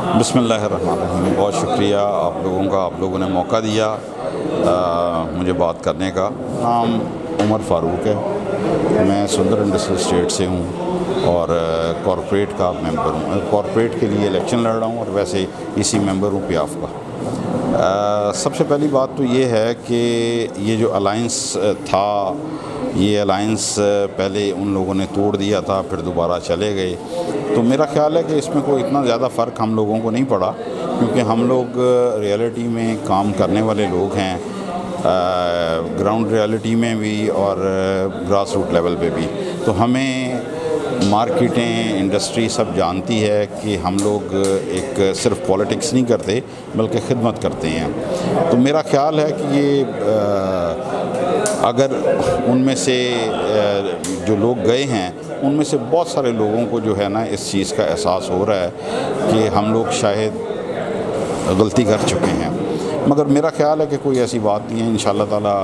बिसमीम बहुत शुक्रिया आप लोगों का आप लोगों ने मौका दिया आ, मुझे बात करने का। नाम उमर फ़ारूक है। मैं सुंदर इंडस्ट्रियल स्टेट से हूँ और कॉरपोरेट का मेंबर हूँ। कॉरपोरेट के लिए इलेक्शन लड़ रहा हूँ और वैसे इसी मेंबर हूँ प्याफ का। आ, सबसे पहली बात तो ये है कि ये जो अलाइंस था ये अलाइंस पहले उन लोगों ने तोड़ दिया था फिर दोबारा चले गए। तो मेरा ख्याल है कि इसमें कोई इतना ज़्यादा फ़र्क हम लोगों को नहीं पड़ा क्योंकि हम लोग रियलिटी में काम करने वाले लोग हैं ग्राउंड रियलिटी में भी और ग्रास रूट लेवल पे भी। तो हमें मार्केटें, इंडस्ट्री सब जानती है कि हम लोग एक सिर्फ़ पॉलिटिक्स नहीं करते, बल्कि खिदमत करते हैं। तो मेरा ख्याल है कि ये अगर उनमें से जो लोग गए हैं, उनमें से बहुत सारे लोगों को जो है ना, इस चीज़ का एहसास हो रहा है कि हम लोग शायद गलती कर चुके हैं। मगर मेरा ख्याल है कि कोई ऐसी बात नहीं है। इन ताला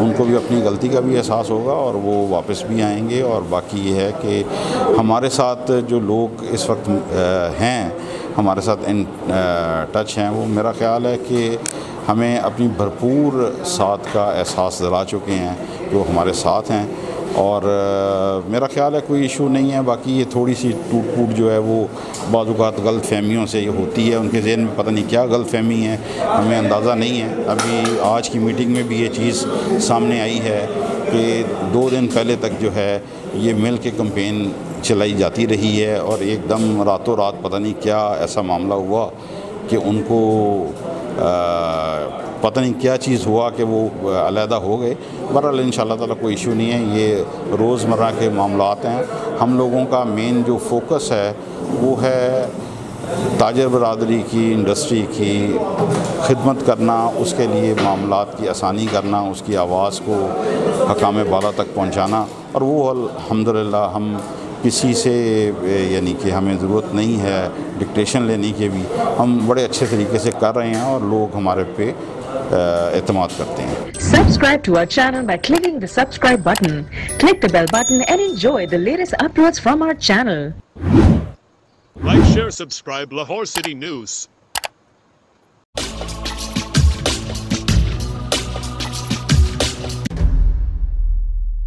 उनको भी अपनी गलती का भी एहसास होगा और वो वापस भी आएँगे। और बाकी ये है कि हमारे साथ जो लोग इस वक्त हैं, हमारे साथ इन टच हैं, वो मेरा ख्याल है कि हमें अपनी भरपूर साथ का एहसास दिला चुके हैं, जो हमारे साथ हैं। और आ, मेरा ख्याल है कोई इशू नहीं है बाकी ये थोड़ी सी टूट फूट जो है वो बाज़ात गलत फहमियों से ये होती है उनके जहन में पता नहीं क्या गलत फहमी है हमें अंदाज़ा नहीं है। अभी आज की मीटिंग में भी ये चीज़ सामने आई है कि दो दिन पहले तक जो है ये मिल के कंपेन चलाई जाती रही है और एकदम रातों रात पता नहीं क्या ऐसा मामला हुआ कि उनको पता नहीं क्या चीज़ हुआ कि वो अलहदा हो गए। बहरहाल इन ताला कोई इशू नहीं है, ये रोज़मर्रा के मामला हैं। हम लोगों का मेन जो फोकस है, वो है ताजर बरदरी की, इंडस्ट्री की खिदमत करना, उसके लिए मामला की आसानी करना, उसकी आवाज़ को हकाम बाला तक पहुँचाना। और वो अलहमदिल्ला हम किसी से यानी कि हमें ज़रूरत नहीं है डिक्टेशन लेने की भी हम बड़े अच्छे तरीके से कर रहे हैं और लोग हमारे पे एतमाद करते हैं Subscribe to our channel by clicking the subscribe button. Click the bell button and enjoy the latest uploads from our channel. Like, share, subscribe Lahore City News.